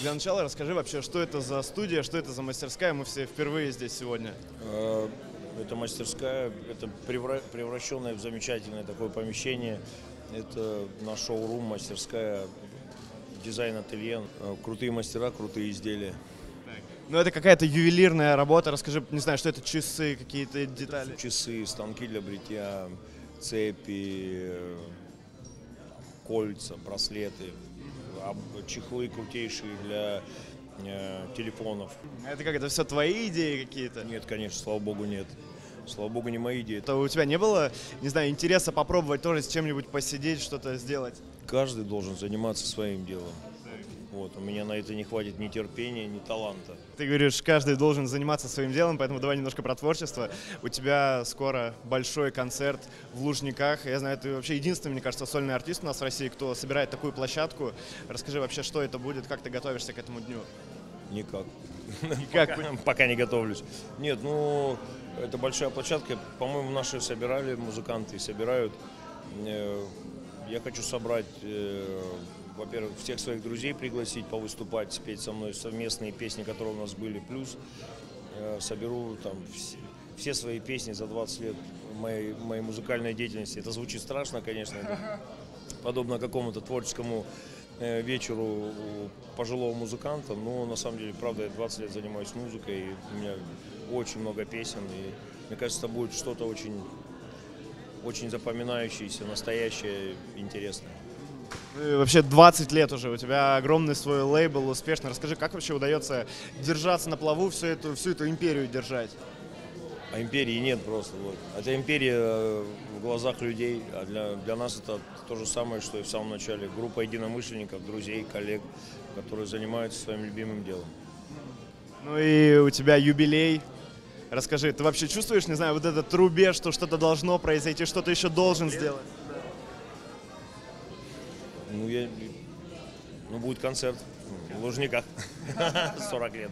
Для начала расскажи вообще, что это за студия, что это за мастерская. Мы все впервые здесь сегодня. Э, Это мастерская, это превра- превращенное в замечательное такое помещение. Это наш шоурум, мастерская, дизайн-ателье. Э, Крутые мастера, крутые изделия. Ну, это какая-то ювелирная работа. Расскажи, не знаю, что это, часы, какие-то детали. Часы, станки для бритья, цепи, э, кольца, браслеты, чехлы крутейшие для э, телефонов. Это как, это все твои идеи какие-то? Нет, конечно, слава богу, нет. Слава богу, не мои идеи. То у тебя не было, не знаю, интереса попробовать тоже с чем-нибудь посидеть, что-то сделать? Каждый должен заниматься своим делом. Вот, у меня на это не хватит ни терпения, ни таланта. Ты говоришь, каждый должен заниматься своим делом, поэтому давай немножко про творчество. У тебя скоро большой концерт в Лужниках. Я знаю, ты вообще единственный, мне кажется, сольный артист у нас в России, кто собирает такую площадку. Расскажи вообще, что это будет, как ты готовишься к этому дню? Никак. Как? Пока, пока не готовлюсь. Нет, ну, это большая площадка. По-моему, наши собирали музыканты и собирают. Я хочу собрать, э, во-первых, всех своих друзей пригласить повыступать, спеть со мной совместные песни, которые у нас были. Плюс э, соберу там вс- все свои песни за 20 лет моей, моей музыкальной деятельности. Это звучит страшно, конечно. это подобно какому-то творческому э, вечеру пожилого музыканта, но на самом деле, правда, я 20 лет занимаюсь музыкой, и у меня очень много песен, и мне кажется, это будет что-то очень, очень запоминающееся, настоящее, интересное. Ну и вообще 20 лет уже, у тебя огромный свой лейбл, успешно. Расскажи, как вообще удается держаться на плаву, всю эту, всю эту империю держать? А империи нет просто. Вот. Это империя э, в глазах людей, а для, для нас это то же самое, что и в самом начале. Группа единомышленников, друзей, коллег, которые занимаются своим любимым делом. Ну и у тебя юбилей. Расскажи, ты вообще чувствуешь, не знаю, вот это трубе, что что-то должно произойти, что ты еще должен сделать? Ну, я, ну, будет концерт в Лужниках. 40 лет.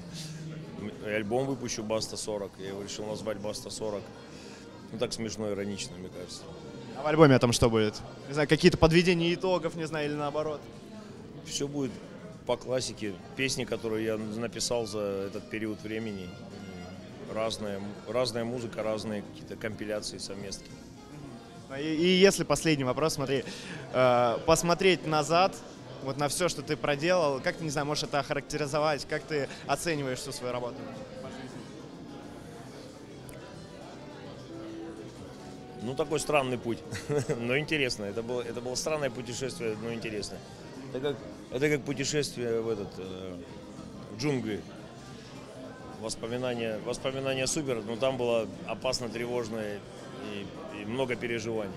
И альбом выпущу Баста 40. Я его решил назвать Баста 40. Ну, так смешно, иронично, мне кажется. А в альбоме там что будет? Не знаю, какие-то подведения итогов, не знаю, или наоборот. Все будет по классике. Песни, которые я написал за этот период времени. Разная, разная музыка, разные какие-то компиляции, совместки. И, и если последний вопрос, смотри, э, посмотреть назад, вот на все, что ты проделал, как ты, не знаю, можешь это охарактеризовать, как ты оцениваешь всю свою работу? Ну, такой странный путь, но интересно. Это было, это было странное путешествие, но интересное. Это как, это как путешествие в этот, э, в джунгли. Воспоминания, воспоминания супер, но там было опасно, тревожно и, и много переживаний.